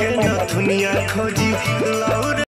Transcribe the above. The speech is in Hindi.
के खोजी लौर